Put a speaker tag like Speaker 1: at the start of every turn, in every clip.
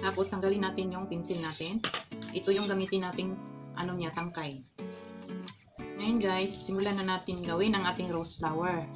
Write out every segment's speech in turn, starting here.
Speaker 1: Tapos, tanggalin natin yung pencil natin. Ito yung gamitin nating ano niya, tangkay. Ngayon guys, simulan na natin gawin ang ating rose flower.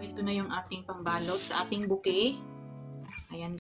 Speaker 1: Ito na yung ating pangbalot sa ating bouquet. Ayan